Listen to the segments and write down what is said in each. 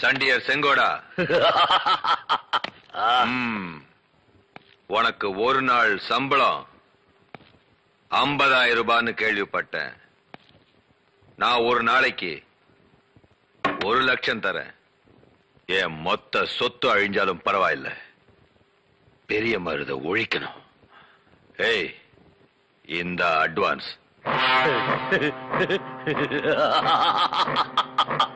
சண்டியர் செங்கோடா. உனக்கு ஒரு நாள் சம்பளம் ஐம்பதாயிரம் ரூபான்னு கேள்விப்பட்டேன். நான் ஒரு நாளைக்கு ஒரு லட்சம் தரேன். என் மொத்த சொத்து அழிஞ்சாலும் பரவாயில்ல. பெரிய மருத ஒழிக்கணும். ஏய் இந்த அட்வான்ஸ்.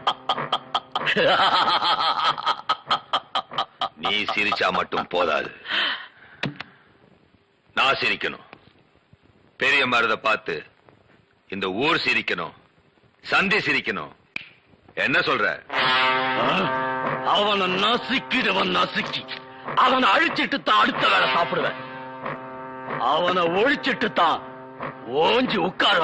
நீ சிரிச்சா மட்டும் போதாது. நான் சிரிக்கணும். பெரிய மருத பார்த்து இந்த ஊர் சிரிக்கணும் சந்தி சிரிக்கணும். என்ன சொல்ற? அவனை நசுக்கிடுவன் நசுக்கி. அவனை அழிச்சிட்டு தான் அடுத்த வேலை சாப்பிடுவேன். அவனை ஒழிச்சிட்டு தான் ஓஞ்சி உட்கார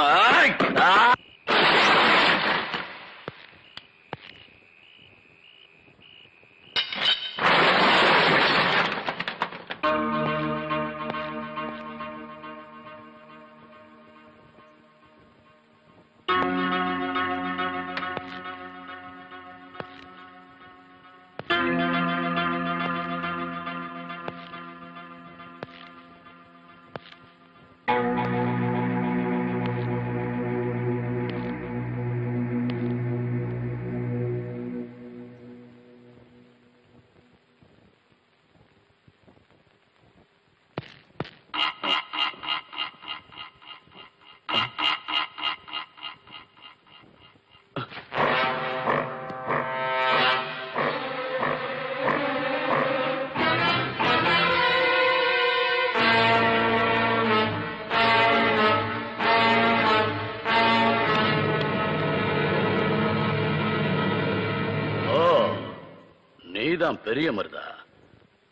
நீதான் பெரிய மருதா.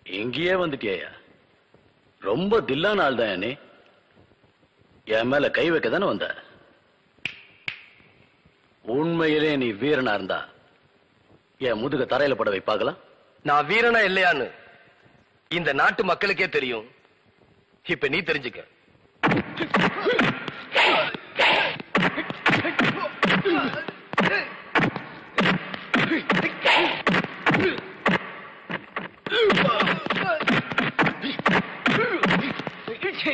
இங்கேயே வந்துட்டியா ரொம்ப தில்லான ஆள் தான் நீ என் மேல கை வைக்க தானே வந்த? உண்மையிலே நீ வீரனா இருந்தா என் முதுக தரையில பட வைப்பாக்கலாம் நான் வீரனா இல்லையான்னு இந்த நாட்டு மக்களுக்கே தெரியும். இப்ப நீ தெரிஞ்சுக்க. Ha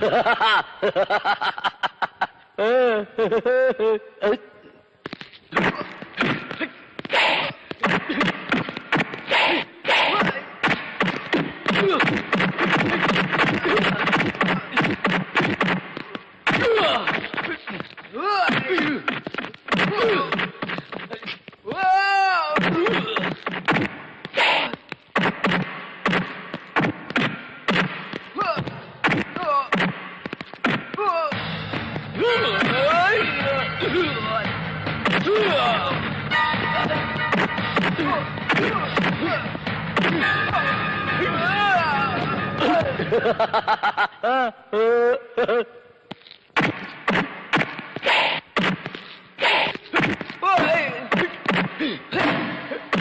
ha ha ha ha ha!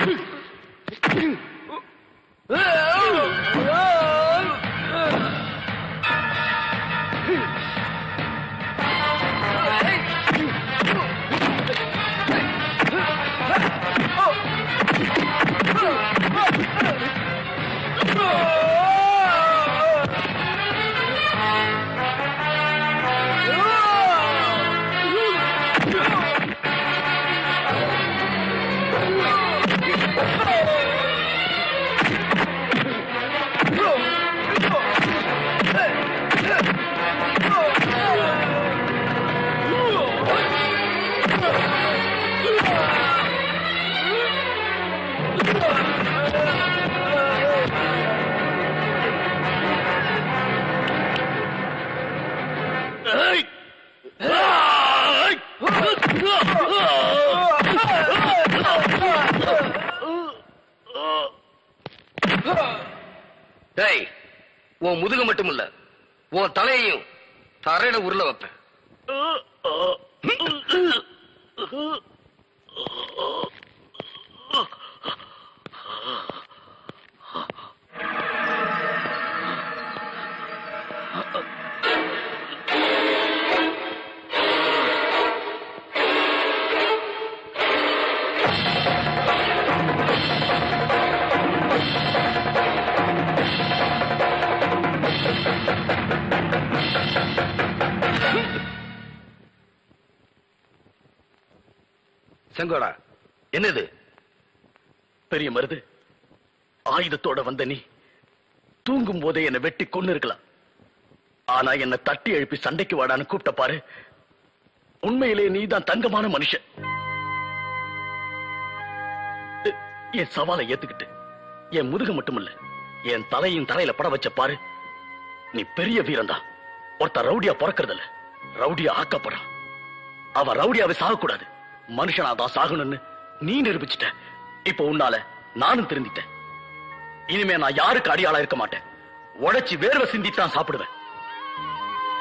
Hey! டேய் உன் முதுகு மட்டும் இல்ல உன் தலையையும் தரையில உருள வைப்பேன் செங்கோடா என்னது? பெரிய மருது ஆயுதத்தோட வந்த நீ தூங்கும் போதே என்னை வெட்டி கொன்னு இருக்கலாம் ஆனா என்னை தட்டி எழுப்பி சண்டைக்கு வாடான்னு கூப்பிட்ட பாரு. உண்மையிலே நீதான் தங்கமான மனுஷன். என் சவாலை ஏத்துக்கிட்டு என் முதுக மட்டுமில்ல என் தலையும் தலையில பட வச்ச பாரு. நீ பெரிய வீரன்தான் ஒருத்தன் ரவுடியா பிறக்கறதில்ல. ரவுடியா ஆக்கப்படும் அவன் ரவுடியாவை சாகக்கூடாது. மனுஷனா தான் சாகணும்னு நீ நிரூபிச்சிட்ட. இப்ப உன்னால நானும் திருந்திட்டேன். இனிமே நான் யாருக்கு அடியாளா இருக்க மாட்டேன். உடைச்சு வேர்வை சிந்தித்தான் சாப்பிடுவேன்.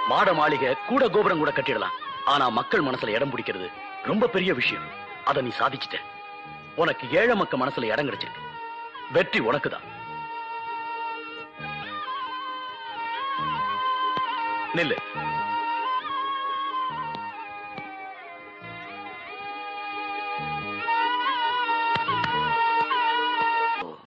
மாட மாளிகை கூட கோபுரம் கூட கட்டிடலாம். ஆனா மக்கள் மனசுல இடம் பிடிக்கிறது ரொம்ப பெரிய விஷயம். அதை நீ சாதிச்சிட்ட. உனக்கு ஏழை மக்க மனசுல இடம் கிடைச்சிருக்கு. வெற்றி உனக்குதான். நில்லு.